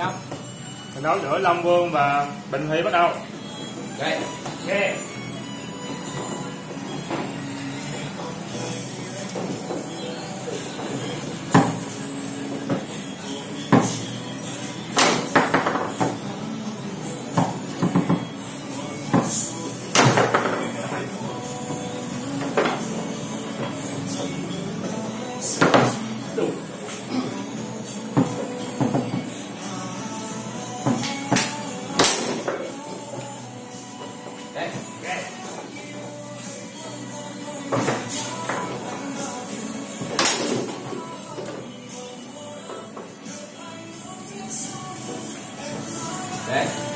trong trận đấu giữa Long Vương và Bình Thủy bắt đầu. Ok ok Back?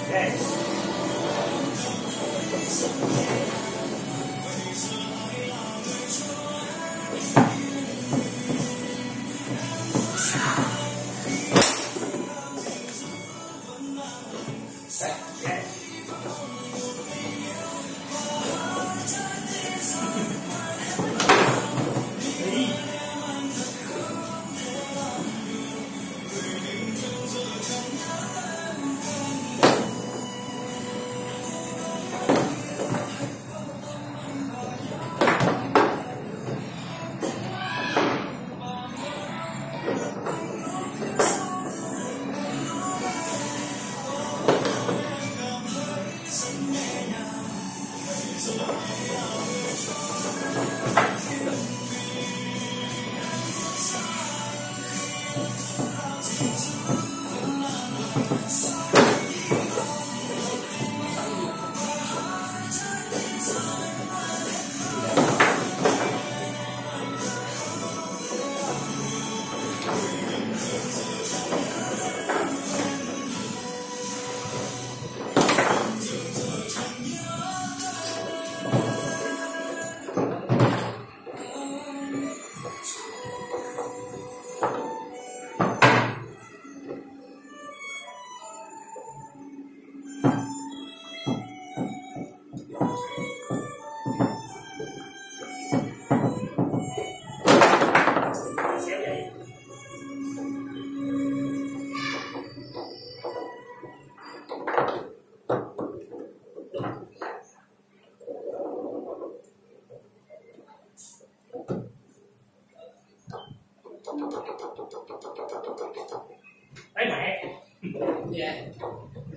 Yes.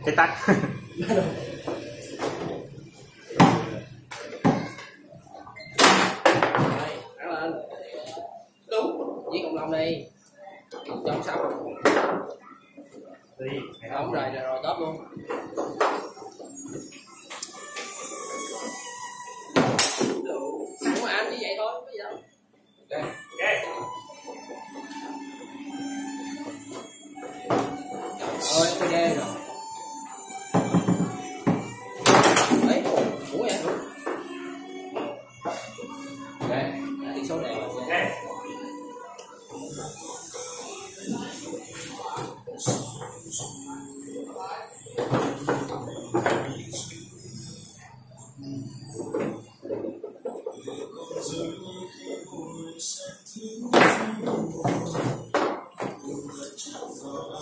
Cái tắt. Đúng. Với cộng đồng đi. Trong sau. Đi. Không rồi rồi, rồi tốt luôn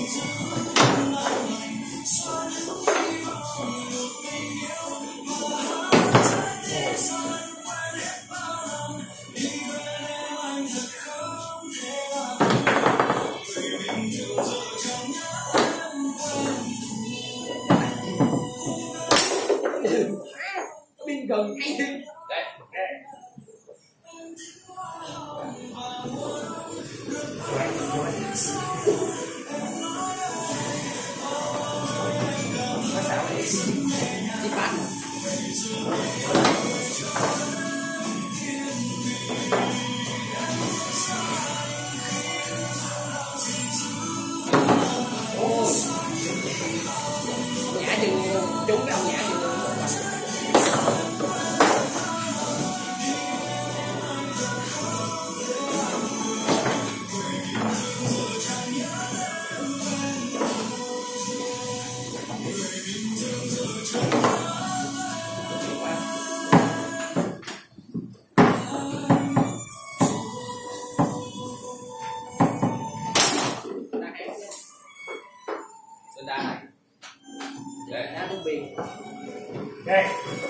Jesus. chúng não nhã Okay.